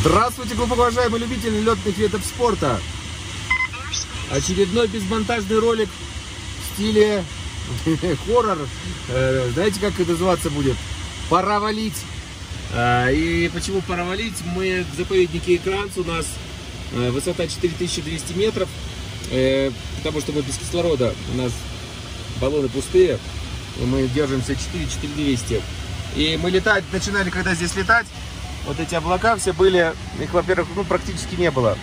Здравствуйте, глубоко уважаемые любители летных видов спорта. Очередной безмонтажный ролик в стиле хоррор. Э, знаете, как это называться будет? Пора валить. А, и почему пора валить? Мы в заповеднике Экранц, у нас э, высота 4200 метров, э, потому что мы без кислорода, у нас баллоны пустые, мы держимся 4-4200. И мы летать, начинали когда здесь летать, вот эти облака все были, их, во-первых, ну, практически не было.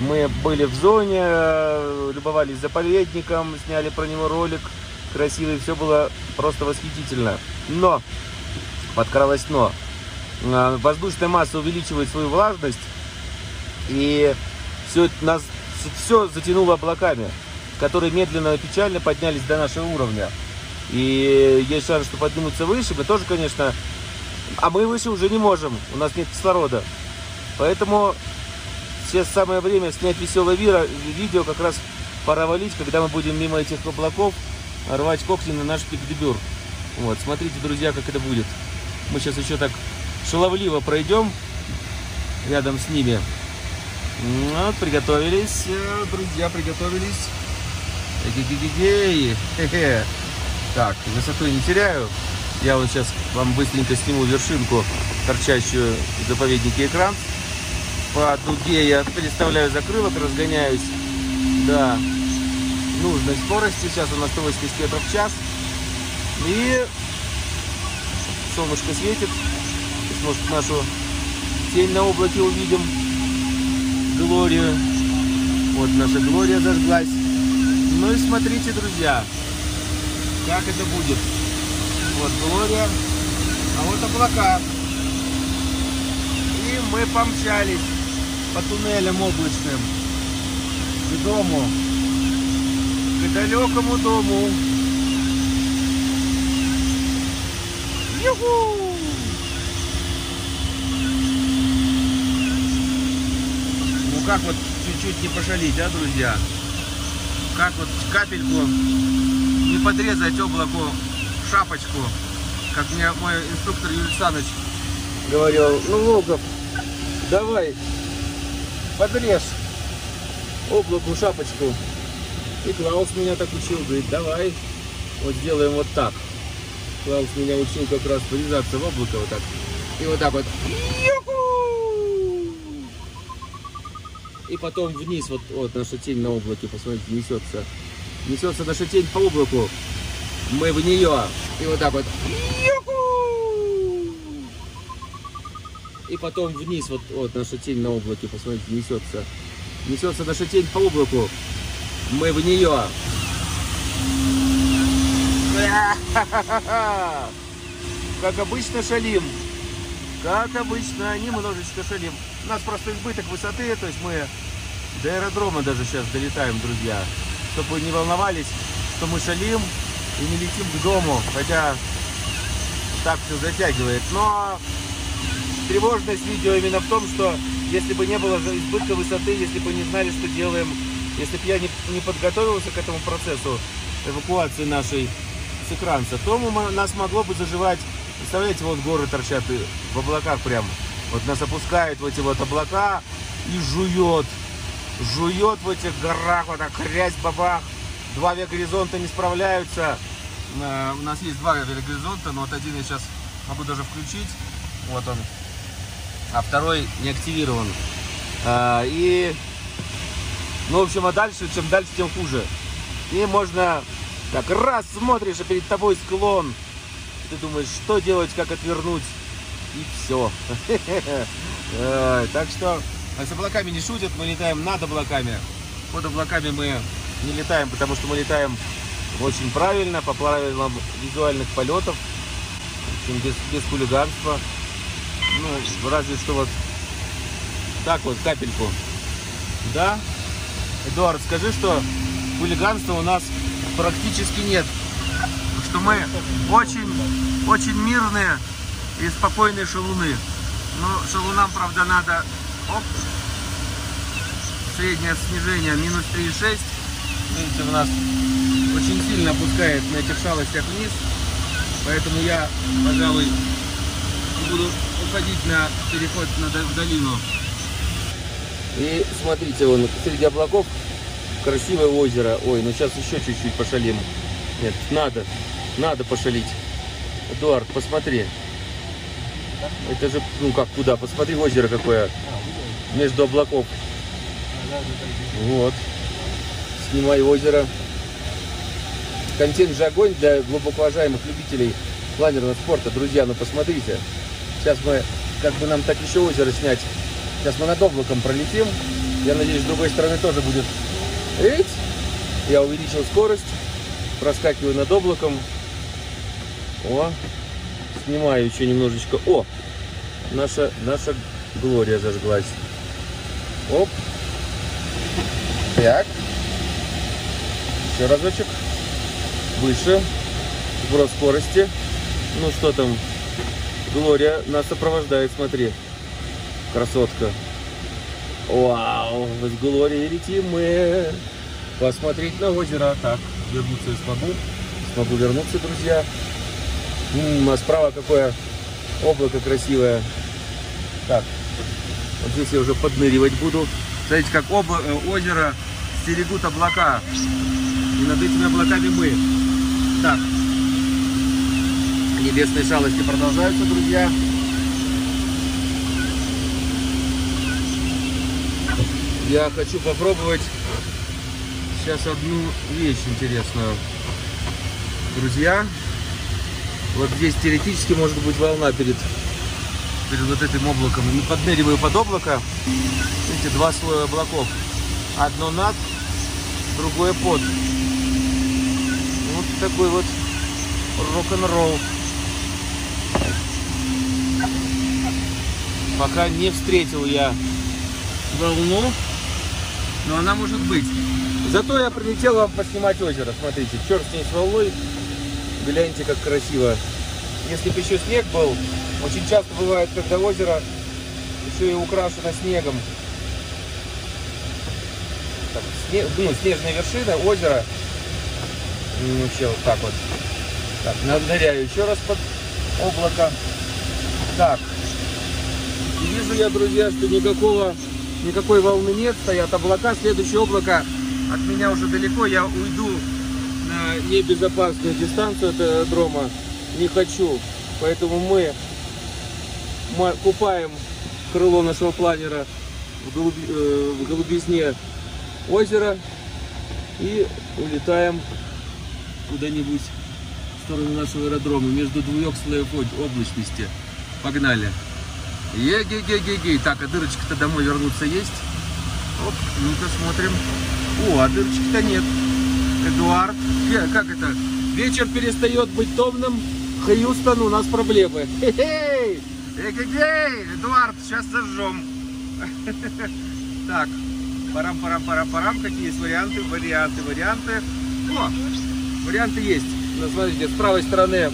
Мы были в зоне, э, любовались заповедником, сняли про него ролик красивый, все было просто восхитительно. Но, подкралось но, э, воздушная масса увеличивает свою влажность, и все нас все затянуло облаками, которые медленно и печально поднялись до нашего уровня. И есть шанс, что поднимутся выше. Мы тоже, конечно, а мы выше уже не можем, у нас нет кислорода. Поэтому сейчас самое время снять веселое видео, как раз пора валить, когда мы будем мимо этих облаков рвать когти на наш пик-дебюр. Вот, смотрите, друзья, как это будет. Мы сейчас еще так шаловливо пройдем рядом с ними. Вот, приготовились, э, друзья, приготовились. Эгегегегей. Так, высоту не теряю. Я вот сейчас вам быстренько сниму вершинку, торчащую в заповеднике экран. По дуге я переставляю закрылок, разгоняюсь до нужной скорости. Сейчас у нас 180 км в час. И солнышко светит. Может, нашу тень на облаке увидим. Глорию. Вот наша Глория зажглась. Ну и смотрите, друзья, как это будет. Вот. А вот облака. И мы помчались по туннелям облачным к дому, к далекому дому. Юху! Ну как вот чуть-чуть не пошалить, а, друзья? Как вот капельку не подрезать облаку шапочку, как мне мой инструктор Юрий Александрович говорил, ну, Волков, давай, подрежь облаку шапочку. И Клаус меня так учил, говорит, давай, вот сделаем вот так. Клаус меня учил как раз врезаться в облако вот так. И вот так вот. И потом вниз, вот, вот наша тень на облаке, посмотрите, несется. Несется наша тень по облаку мы в нее. И вот так вот. И потом вниз, вот, вот наша тень на облаке, посмотрите, несется. Несется наша тень по облаку. Мы в нее. Как обычно шалим. Как обычно, немножечко шалим. У нас просто избыток высоты, то есть мы до аэродрома даже сейчас долетаем, друзья. Чтобы вы не волновались, что мы шалим, и не летим к дому, хотя так все затягивает. Но тревожность видео именно в том, что если бы не было избытка высоты, если бы не знали, что делаем, если бы я не, не подготовился к этому процессу эвакуации нашей с экранца, то мы, нас могло бы заживать. Представляете, вот горы торчат в облаках прям. Вот нас опускают в эти вот облака и жует. Жует в этих горах, вот так грязь, бабах два авиагоризонта не справляются. Э, у нас есть два авиагоризонта, но вот один я сейчас могу даже включить. Вот он. А второй не активирован. Э, и, ну, в общем, а дальше, чем дальше, тем хуже. И можно так раз смотришь, а перед тобой склон. Ты думаешь, что делать, как отвернуть. И все. Э, так что с облаками не шутят, мы летаем над облаками. Под облаками мы не летаем, потому что мы летаем очень правильно, по правилам визуальных полетов, без, без хулиганства. Ну, разве что вот так вот, капельку. Да? Эдуард, скажи, что хулиганства у нас практически нет. Что мы очень, очень мирные и спокойные шалуны. Но шалунам, правда, надо... Оп, среднее снижение минус 3,6 Видите, у нас очень сильно опускает на этих шалостях вниз. Поэтому я, пожалуй, буду уходить на переход на, долину И смотрите, вон среди облаков красивое озеро. Ой, ну сейчас еще чуть-чуть пошалим. Нет, надо, надо пошалить. Эдуард, посмотри. Это же, ну как, куда? Посмотри, озеро какое. Между облаков. Вот. Снимай озеро. Контент же огонь для глубоко уважаемых любителей планерного спорта. Друзья, ну посмотрите. Сейчас мы, как бы нам так еще озеро снять. Сейчас мы над облаком пролетим. Я надеюсь, с другой стороны тоже будет. Видите? Я увеличил скорость. Проскакиваю над облаком. О, снимаю еще немножечко. О, наша, наша Глория зажглась. Оп. Так. Еще разочек. Выше. Сброс скорости. Ну что там? Глория нас сопровождает, смотри. Красотка. Вау, с Глорией летим мы. Посмотреть на озеро. Так, вернуться я смогу. Смогу вернуться, друзья. М -м, а справа какое облако красивое. Так, вот здесь я уже подныривать буду. Смотрите, как оба, э, озеро стерегут облака. И над этими облаками мы. Так, небесные шалости продолжаются, друзья. Я хочу попробовать сейчас одну вещь интересную. Друзья, вот здесь теоретически может быть волна перед, перед вот этим облаком. И подныриваю под облако. Видите, два слоя облаков. Одно над, другое под. Такой вот рок-н-ролл. Пока не встретил я волну, но она может быть. Зато я прилетел вам поснимать озеро. Смотрите, черт с ней с волной. Гляньте, как красиво. Если бы еще снег был, очень часто бывает, когда озеро еще и украшено снегом. Так, снег, ну, снежная вершина, озеро. Ну, вообще вот так вот. Так, ныряю еще раз под облако. Так. И вижу я, друзья, что никакого, никакой волны нет, стоят облака. Следующее облако от меня уже далеко. Я уйду на небезопасную дистанцию от аэродрома. Не хочу. Поэтому мы купаем крыло нашего планера в, голуби, э, в голубизне озера и улетаем куда-нибудь в сторону нашего аэродрома, между двух слоев облачности. Погнали. Еге-ге-ге-ге. Так, а дырочка-то домой вернуться есть? Оп, ну-ка смотрим. О, а дырочки-то нет. Эдуард. Как это? Вечер перестает быть томным. Хьюстон, у нас проблемы. Хе-хей! Эгегей! Эдуард, сейчас зажжем. Так, парам-парам-парам-парам. Какие есть варианты? Варианты, варианты. О, варианты есть. Ну, смотрите, с правой стороны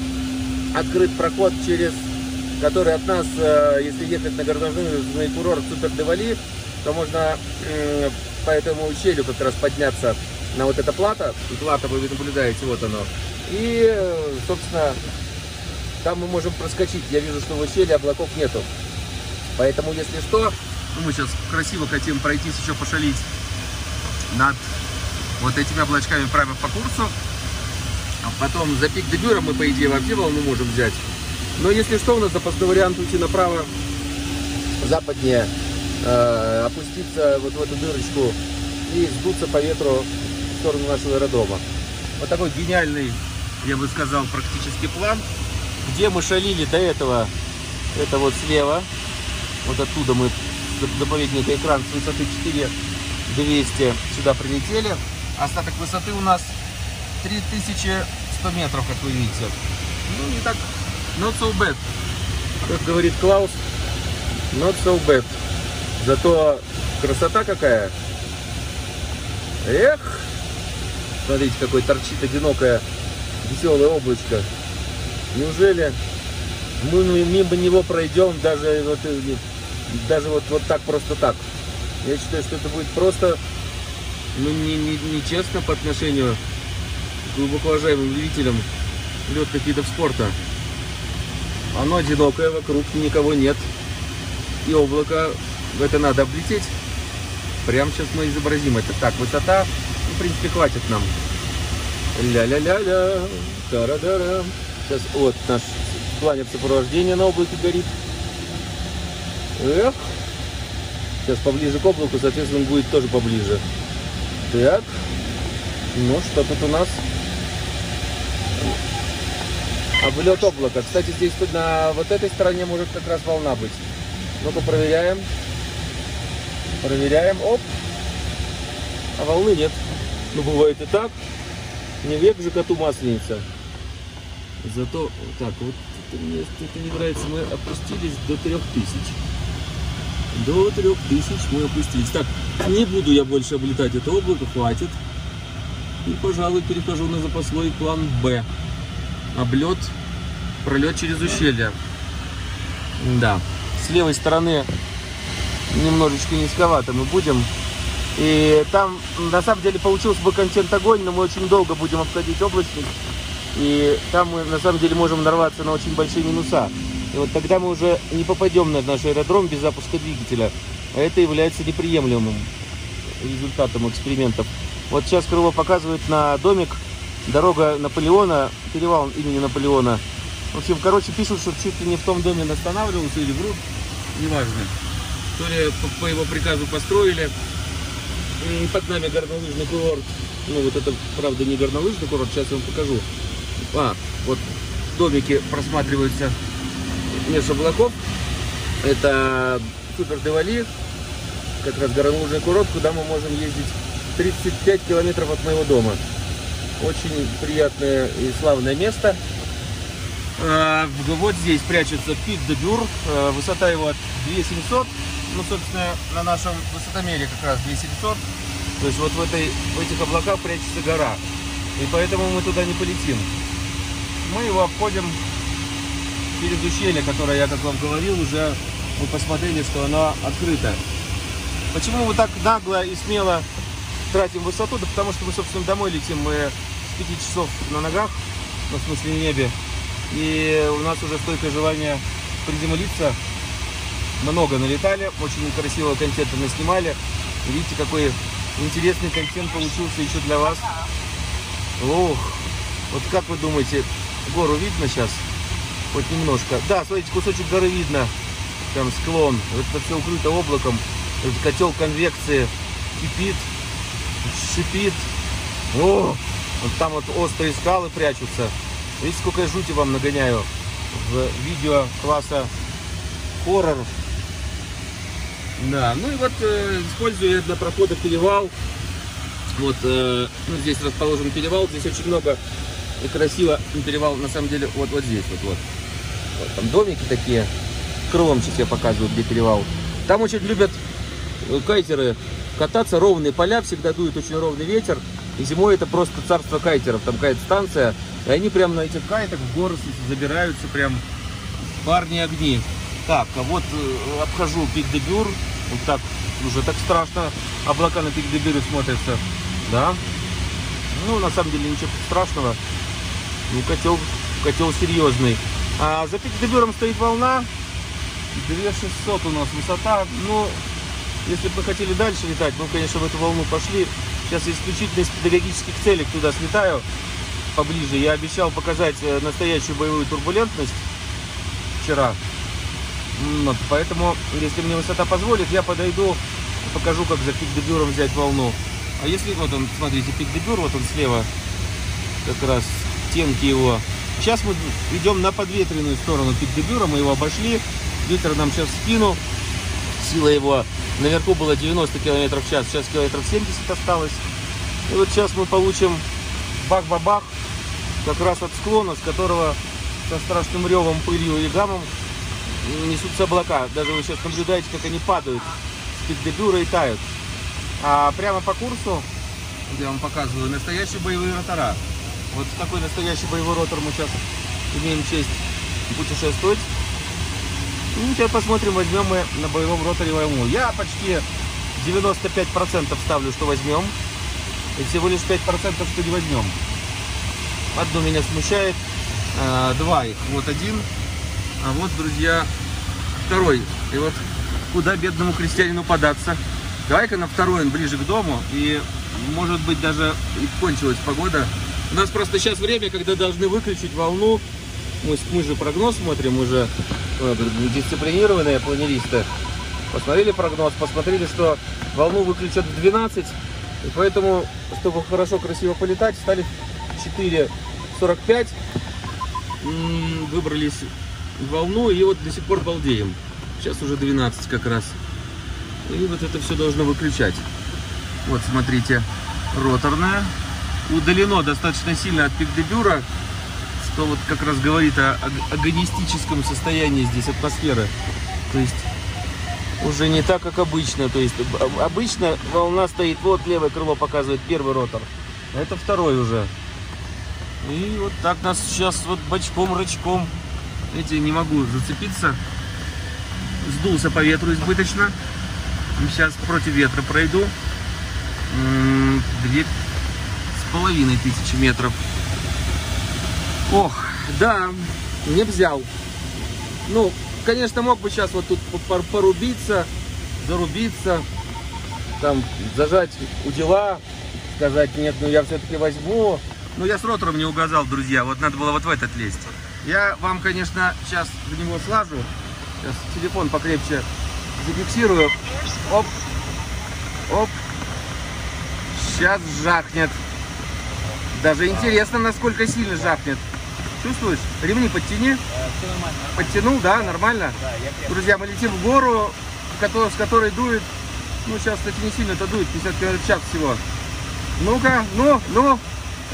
открыт проход через который от нас, э, если ехать на горнолыжный курорт Супер Девали, то можно по этому ущелью как раз подняться на вот это плато. И плато вы наблюдаете, вот оно. И, э, собственно, там мы можем проскочить. Я вижу, что в ущелье облаков нету. Поэтому, если что, ну, мы сейчас красиво хотим пройтись, еще пошалить над вот этими облачками прямо по курсу. А потом за пик дебюра мы, по идее, вообще волну можем взять. Но если что, у нас запасной вариант уйти направо, западнее, э, опуститься вот в эту дырочку и сдуться по ветру в сторону нашего аэродрома. Вот такой гениальный, я бы сказал, практически план. Где мы шалили до этого, это вот слева. Вот оттуда мы заповедника экран с высоты 4200 сюда прилетели. Остаток высоты у нас 3100 метров, как вы видите. Ну, не так, not so bad. Как говорит Клаус, not so bad. Зато красота какая. Эх! Смотрите, какой торчит одинокое веселое облачко. Неужели мы мимо него пройдем даже вот, э, даже вот, вот так просто так? Я считаю, что это будет просто ну, не, не, нечестно по отношению глубоко уважаемым любителям летных видов спорта. Оно одинокое, вокруг никого нет. И облако, это надо облететь. Прямо сейчас мы изобразим это. Так, высота, ну, в принципе, хватит нам. Ля-ля-ля-ля, тара-дара. Сейчас вот наш планер сопровождения на облаке горит. Эх. Сейчас поближе к облаку, соответственно, будет тоже поближе. Так. Ну, что тут у нас? Облет облака. Кстати, здесь на вот этой стороне может как раз волна быть. Ну-ка проверяем. Проверяем. Оп. А волны нет. Ну, бывает и так. Не век же коту масленица. Зато, так, вот это мне это не нравится. Мы опустились до 3000. До 3000 мы опустились. Так, не буду я больше облетать это облако, хватит. И, пожалуй, перехожу на запасной план Б. Облет, пролет через ущелье. Да, с левой стороны немножечко низковато мы будем. И там, на самом деле, получился бы контент огонь, но мы очень долго будем обходить облачность. И там мы, на самом деле, можем нарваться на очень большие минуса. И вот тогда мы уже не попадем на наш аэродром без запуска двигателя. А это является неприемлемым результатом экспериментов. Вот сейчас Крыло показывает на домик. Дорога Наполеона, перевал имени Наполеона. В общем, короче, пишут, что чуть ли не в том доме он останавливался или врут. Неважно. То ли по, его приказу построили. Под нами горнолыжный курорт. Ну, вот это, правда, не горнолыжный курорт. Сейчас я вам покажу. А, вот домики просматриваются между облаков. Это Супер Девали, как раз горнолыжный курорт, куда мы можем ездить 35 километров от моего дома. Очень приятное и славное место. А, Вот здесь прячется Пик де Бюр. А, Высота его 2700. Ну, собственно, на нашем высотомере как раз 2700. То есть вот в, этой, в этих облаках прячется гора. И поэтому мы туда не полетим. Мы его обходим через ущелье, которое я, как вам говорил, уже мы посмотрели, что оно открыто. Почему мы так нагло и смело тратим высоту? Да потому что мы, собственно, домой летим. Мы с 5 часов на ногах, ну, в смысле, небе. И у нас уже стойкое желание приземлиться. Много налетали, очень красивого контента наснимали. Видите, какой интересный контент получился еще для вас. Ох, вот как вы думаете, гору видно сейчас? Хоть немножко. Да, смотрите, кусочек горы видно. Там склон. Вот это все укрыто облаком. Этот котел конвекции кипит, шипит. О, вот там вот острые скалы прячутся. Видите, сколько я жути вам нагоняю в видео класса хоррор. Да, ну и вот э, использую я для прохода перевал. Вот э, ну, здесь расположен перевал, здесь очень много и красиво перевал на самом деле вот, вот здесь вот, вот. Вот там домики такие. Крылом сейчас я показываю, где перевал. Там очень любят э, кайтеры кататься, ровные поля, всегда дует очень ровный ветер. И зимой это просто царство кайтеров, там кайт-станция. И они прямо на этих кайтах в горы забираются, прям парни огни. Так, а вот э, обхожу пик де Бюр. Вот так, уже так страшно. Облака на пик де Бюре смотрятся. Да. Ну, на самом деле ничего страшного. Ну, котел, котел серьезный. А за пик де Бюром стоит волна. 2600 у нас высота. Ну, если бы хотели дальше летать, мы, конечно, в эту волну пошли. Сейчас исключительно из педагогических целей туда слетаю поближе. Я обещал показать э, настоящую боевую турбулентность вчера. Вот, поэтому, если мне высота позволит, я подойду и покажу, как за пик дебюром взять волну. А если, вот он, смотрите, пик дебюр, вот он слева, как раз стенки его. Сейчас мы идем на подветренную сторону пик дебюра, мы его обошли. Ветер нам сейчас в спину. Сила его наверху была 90 км в час, сейчас километров 70 осталось. И вот сейчас мы получим бах-бабах, как раз от склона, с которого со страшным ревом, пылью и гамом несутся облака. Даже вы сейчас наблюдаете, как они падают с пик-дебюра и тают. А прямо по курсу, я вам показываю, настоящие боевые ротора. Вот такой настоящий боевой ротор мы сейчас имеем честь путешествовать. Ну, сейчас посмотрим, возьмем мы на боевом роторе волну. Я почти 95% ставлю, что возьмем. И всего лишь 5% что не возьмем. Одно меня смущает. А, два их. Вот один. А вот, друзья, второй. И вот куда бедному крестьянину податься? Давай-ка на второй ближе к дому. И может быть даже и кончилась погода. У нас просто сейчас время, когда должны выключить волну. Мы, мы же прогноз смотрим, мы же э, дисциплинированные планеристы. Посмотрели прогноз, посмотрели, что волну выключат в 12. И поэтому, чтобы хорошо, красиво полетать, стали 4.45. Выбрались в волну и вот до сих пор балдеем. Сейчас уже 12 как раз. И вот это все должно выключать. Вот, смотрите, роторная. Удалено достаточно сильно от пик-дебюра, что вот как раз говорит о агонистическом состоянии здесь атмосферы. То есть уже не так, как обычно. То есть обычно волна стоит, вот левое крыло показывает первый ротор, а это второй уже. И вот так нас сейчас вот бочком-рачком, эти не могу зацепиться. Сдулся по ветру избыточно. Сейчас против ветра пройду. Две с половиной тысячи метров. Ох, да, не взял. Ну, конечно, мог бы сейчас вот тут порубиться, зарубиться, там, зажать у дела, сказать, нет, ну я все-таки возьму. Ну, я с ротором не угадал, друзья, вот надо было вот в этот лезть. Я вам, конечно, сейчас в него слажу. Сейчас телефон покрепче зафиксирую. Оп, оп. Сейчас жахнет. Даже интересно, насколько сильно жахнет. Чувствуешь? Ремни подтяни. Все нормально. Подтянул, да, нормально? Да, я Друзья, мы летим в гору, с которой дует, ну сейчас, кстати, не сильно это дует, 50 км в час всего. Ну-ка, ну, ну,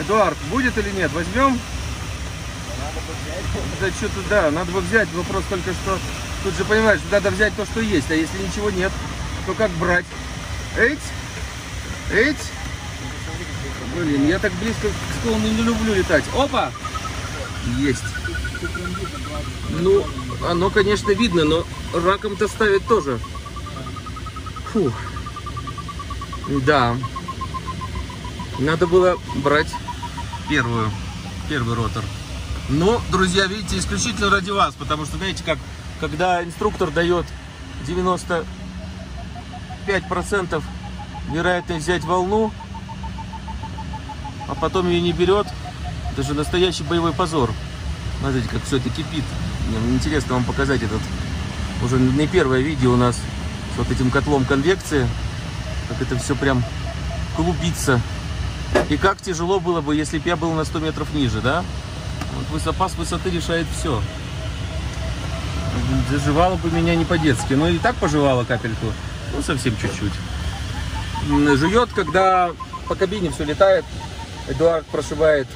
Эдуард, будет или нет? Возьмем? Да что-то, да, надо бы взять. Вопрос только что, тут же понимаешь, надо взять то, что есть. А если ничего нет, то как брать? Эть, эть. Блин, я так близко к склону не люблю летать. Опа! Есть. Ну, оно, конечно, видно, но раком-то ставит тоже. Фух. Да. Надо было брать первую, первый ротор. Но, друзья, видите, исключительно ради вас, потому что, знаете, как, когда инструктор дает 95% вероятность взять волну, а потом ее не берет, это же настоящий боевой позор. Смотрите, как все это кипит. Интересно вам показать этот, уже не первое видео у нас с вот этим котлом конвекции, как это все прям клубится. И как тяжело было бы, если бы я был на 100 метров ниже, да? Вот запас высоты решает все. Заживало бы меня не по-детски. Но и так пожевала капельку. Ну, совсем чуть-чуть. Жует, когда по кабине все летает. Эдуард прошивает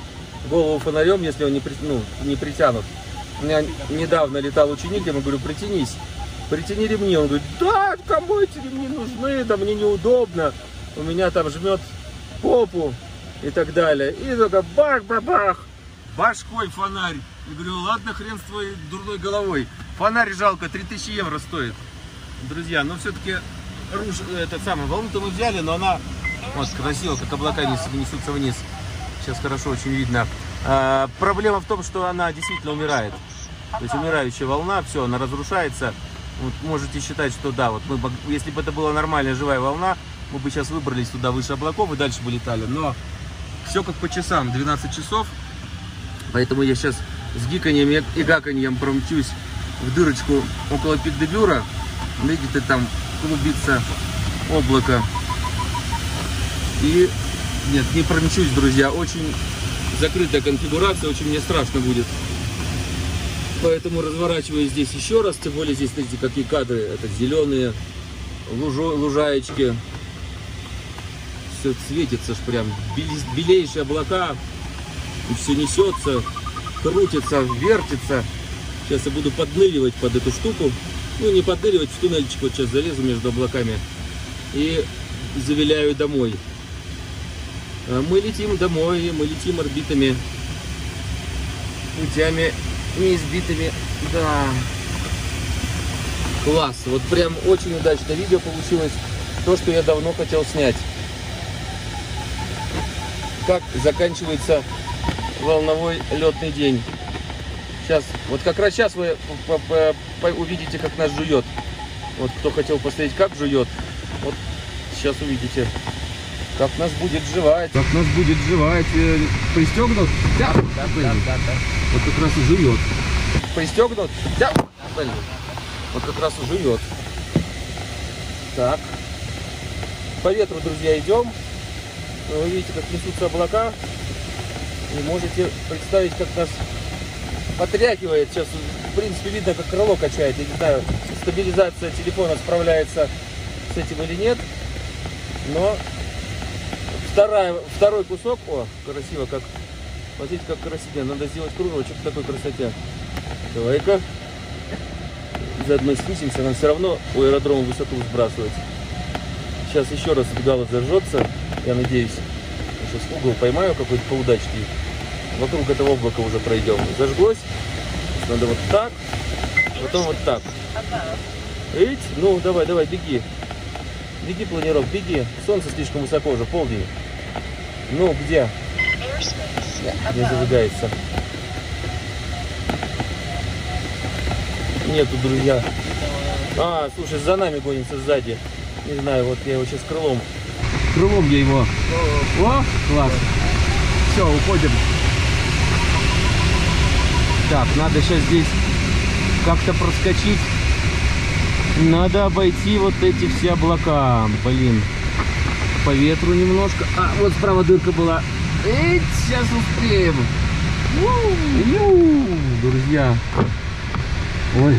голову фонарем, если он не, при, ну, не притянут. У меня недавно летал ученик, я ему говорю, притянись. Притяни ремни. Он говорит, да, кому эти ремни нужны, да мне неудобно. У меня там жмет попу и так далее. И только бах-бах-бах, башкой фонарь. И говорю, ладно, хрен с твоей дурной головой. Фонарь жалко, 3000 евро стоит. Друзья, но все-таки руш... этот волну-то мы взяли, но она вот красиво, как облака несутся вниз. Сейчас хорошо очень видно. А, проблема в том, что она действительно умирает. То есть умирающая волна, все, она разрушается. Вот можете считать, что да, вот мы, если бы это была нормальная живая волна, мы бы сейчас выбрались туда выше облаков и дальше бы летали. Но все как по часам, 12 часов. Поэтому я сейчас с гиканьем и гаканьем промчусь в дырочку около пик-дебюра. Видите, там клубится облако. И нет, не промчусь, друзья. Очень закрытая конфигурация, очень мне страшно будет. Поэтому разворачиваюсь здесь еще раз. Тем более здесь, смотрите, какие кадры. Это зеленые лужо, лужаечки все светится ж прям, белейшие облака, и все несется, крутится, вертится. Сейчас я буду подныривать под эту штуку. Ну, не подныривать, в туннельчик вот сейчас залезу между облаками и завиляю домой. А мы летим домой, мы летим орбитами, путями неизбитыми. Да. Класс. Вот прям очень удачное видео получилось. То, что я давно хотел снять как заканчивается волновой летный день. Сейчас, вот как раз сейчас вы увидите, как нас жует. Вот кто хотел посмотреть, как жует. Вот сейчас увидите, как нас будет жевать. Как нас будет жевать. Э, пристегнут? Да, да, да, да, да. Вот как раз и жует. Пристегнут? Да, блин. Вот как раз и жует. Так. По ветру, друзья, идем. Вы видите, как несутся облака. И можете представить, как нас потряхивает. Сейчас, в принципе, видно, как крыло качает. Я не знаю, стабилизация телефона справляется с этим или нет. Но вторая, второй кусок, о, красиво как. Смотрите, как красиво. Надо сделать кружочек в такой красоте. Давай-ка. Заодно спустимся, нам все равно у аэродрома высоту сбрасывать. Сейчас еще раз гала зажжется, я надеюсь. Сейчас угол поймаю какой-то поудачный. Вокруг этого облака уже пройдем. Зажглось. Надо вот так, потом вот так. Ить, ну давай, давай, беги. Беги, планирок, беги. Солнце слишком высоко уже, полдень. Ну, где? Не зажигается. Нету, друзья. А, слушай, за нами гонится сзади. Не знаю, вот я его сейчас крылом. Крылом я его. О, класс. Все, уходим. Так, надо сейчас здесь как-то проскочить. Надо обойти вот эти все облака. Блин. По ветру немножко. А, вот справа дырка была. Эй, сейчас успеем. Друзья. Ой.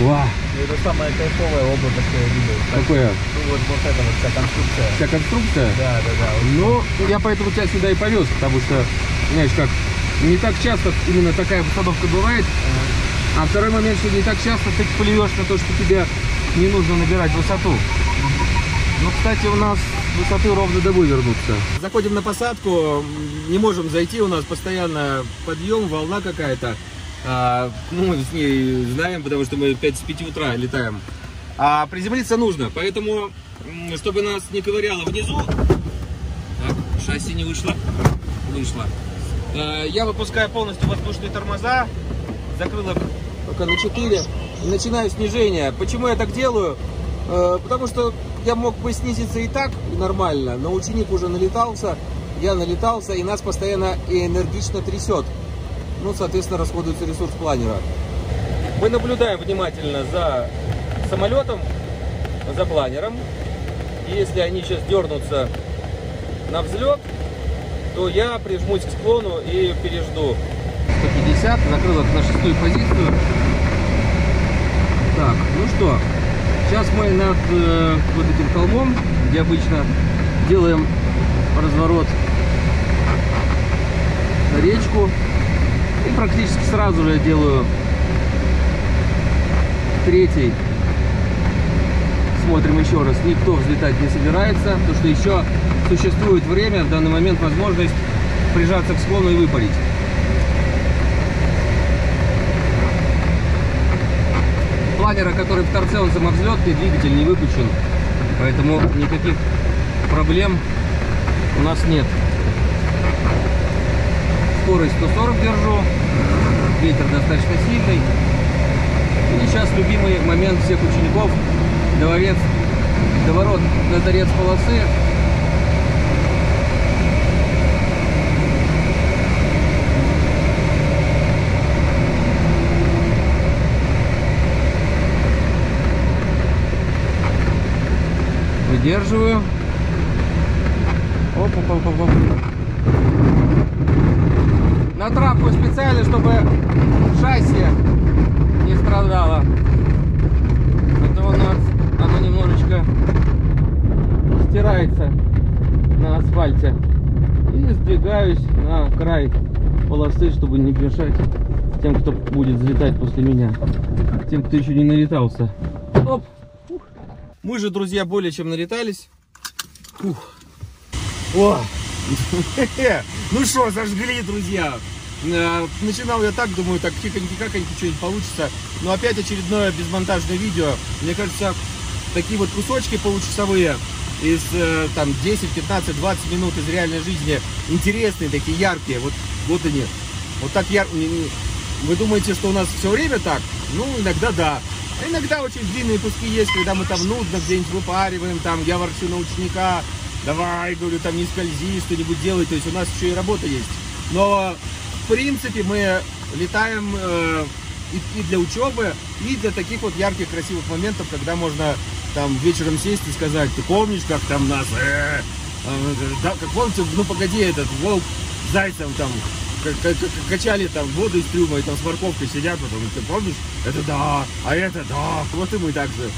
Ва. Это самое кайфовое облако, что я видел. Какое? Ну вот, вот это вот вся конструкция. Вся конструкция? Да, да, да. Ну, я поэтому тебя сюда и повез, потому что, знаешь, как не так часто именно такая посадовка бывает. А второй момент, что не так часто ты плюешь на то, что тебе не нужно набирать высоту. Ну, кстати, у нас высоты ровно до вернуться. Заходим на посадку, не можем зайти, у нас постоянно подъем, волна какая-то. А, ну, с ней знаем, потому что мы 5 с 5 утра летаем. А приземлиться нужно, поэтому, чтобы нас не ковыряло внизу... Так, шасси не вышло. Вышло. А, я выпускаю полностью воздушные тормоза. Закрыла пока на 4. Начинаю снижение. Почему я так делаю? А, потому что я мог бы снизиться и так нормально, но ученик уже налетался, я налетался, и нас постоянно и энергично трясет ну, соответственно, расходуется ресурс планера. Мы наблюдаем внимательно за самолетом, за планером. И если они сейчас дернутся на взлет, то я прижмусь к склону и пережду. 150, закрыл на шестую позицию. Так, ну что, сейчас мы над э, вот этим холмом, где обычно делаем разворот на речку. И практически сразу же я делаю третий. Смотрим еще раз. Никто взлетать не собирается, потому что еще существует время, в данный момент возможность прижаться к склону и выпарить. Планера, который в торце, он самовзлетный, двигатель не выключен. Поэтому никаких проблем у нас нет скорость 140 держу, ветер достаточно сильный. И сейчас любимый момент всех учеников, доворец, доворот на торец полосы. Выдерживаю. Оп, оп, оп, оп, на травку специально, чтобы шасси не страдало. Это у нас оно немножечко стирается на асфальте. И сдвигаюсь на край полосы, чтобы не мешать тем, кто будет взлетать после меня. Тем, кто еще не налетался. Мы же, друзья, более чем налетались. Ух. О! Ну что, зажгли, друзья. Э, начинал я так, думаю, так тихонько-каконько что-нибудь получится. Но опять очередное безмонтажное видео. Мне кажется, такие вот кусочки получасовые из э, там 10, 15, 20 минут из реальной жизни интересные, такие яркие. Вот, вот они. Вот так ярко. Вы думаете, что у нас все время так? Ну, иногда да. Иногда очень длинные куски есть, когда мы там нудно где-нибудь выпариваем, там я ворчу на ученика, давай, говорю, там не скользи, что-нибудь делай, то есть у нас еще и работа есть. Но в принципе мы летаем э, и, и для учебы, и для таких вот ярких, красивых моментов, когда можно там вечером сесть и сказать, ты помнишь, как там нас, э, э, да, как помните, ну погоди, этот волк зайцем там качали там воду из трюма и там с морковкой сидят, потом, ты помнишь? Это да, а это да, вот и мы так же.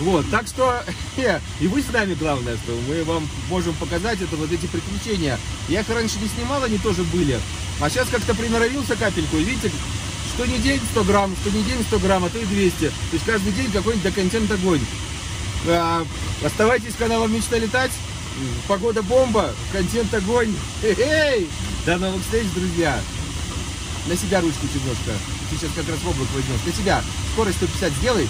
Вот, так что, и вы с нами, главное, что мы вам можем показать это, вот эти приключения. Я их раньше не снимал, они тоже были. А сейчас как-то приноровился капельку, и видите, что не день 100 грамм, что не день 100 грамм, а то и 200. То есть каждый день какой-нибудь до контент огонь. А, оставайтесь с каналом Мечта летать. Погода бомба, контент огонь. Эй! До новых встреч, друзья. На себя ручку немножко. Ты сейчас как раз в облако возьмешь. На себя. Скорость 150 сделай.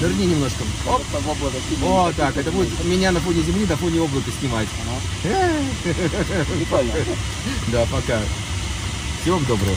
Нырни немножко. Оп. Там облако О, так, это будет меня на фоне земли, на фоне облака снимать. Прикольно. Да, пока. Всего вам доброго.